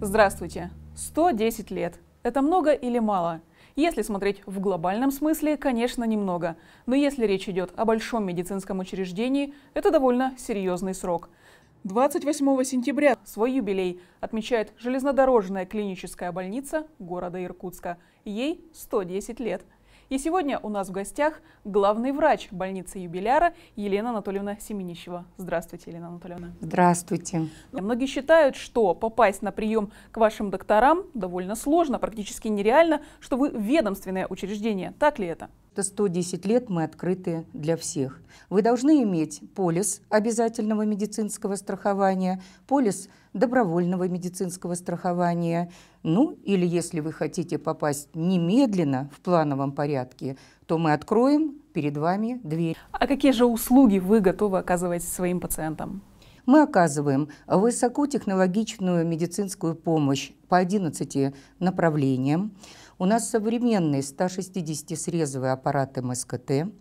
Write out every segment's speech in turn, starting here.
Здравствуйте! 110 лет. Это много или мало? Если смотреть в глобальном смысле, конечно, немного. Но если речь идет о большом медицинском учреждении, это довольно серьезный срок. 28 сентября свой юбилей отмечает железнодорожная клиническая больница города Иркутска. Ей 110 лет – и сегодня у нас в гостях главный врач больницы юбиляра Елена Анатольевна Семенищева. Здравствуйте, Елена Анатольевна. Здравствуйте. Многие считают, что попасть на прием к вашим докторам довольно сложно, практически нереально, что вы ведомственное учреждение. Так ли это? Это 110 лет мы открыты для всех. Вы должны иметь полис обязательного медицинского страхования, полис добровольного медицинского страхования. Ну, или если вы хотите попасть немедленно в плановом порядке, то мы откроем перед вами дверь. А какие же услуги вы готовы оказывать своим пациентам? Мы оказываем высокотехнологичную медицинскую помощь по 11 направлениям. У нас современный 160-срезовый аппарат МСКТ,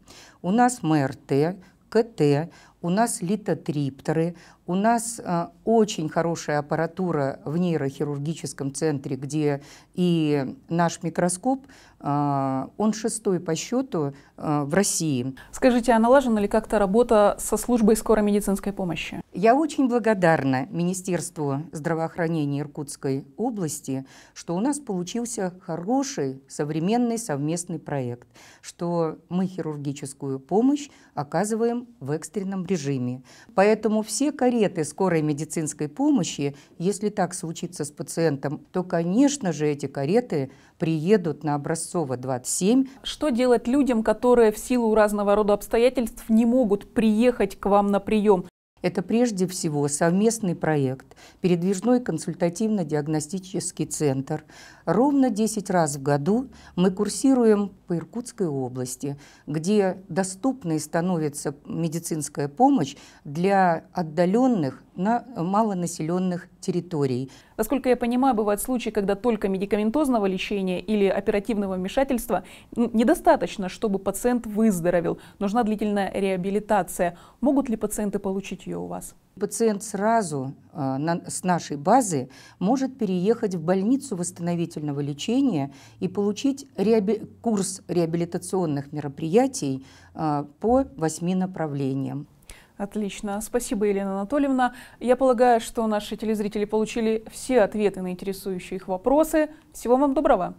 у нас МРТ, КТ, у нас литотрипторы, у нас э, очень хорошая аппаратура в нейрохирургическом центре, где и наш микроскоп, э, он шестой по счету э, в России. Скажите, а налажена ли как-то работа со службой скорой медицинской помощи? Я очень благодарна Министерству здравоохранения Иркутской области, что у нас получился хороший современный совместный проект, что мы хирургическую помощь оказываем в экстренном режиме. Поэтому все кареты скорой медицинской помощи, если так случится с пациентом, то, конечно же, эти кареты приедут на Образцово 27. Что делать людям, которые в силу разного рода обстоятельств не могут приехать к вам на прием? Это прежде всего совместный проект, передвижной консультативно-диагностический центр. Ровно 10 раз в году мы курсируем по Иркутской области, где доступной становится медицинская помощь для отдаленных на малонаселенных территорий. Насколько я понимаю, бывают случаи, когда только медикаментозного лечения или оперативного вмешательства недостаточно, чтобы пациент выздоровел. Нужна длительная реабилитация. Могут ли пациенты получить ее у вас? Пациент сразу на, с нашей базы может переехать в больницу восстановительного лечения и получить реаби курс реабилитационных мероприятий э, по восьми направлениям. Отлично. Спасибо, Елена Анатольевна. Я полагаю, что наши телезрители получили все ответы на интересующие их вопросы. Всего вам доброго.